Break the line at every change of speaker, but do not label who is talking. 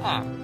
아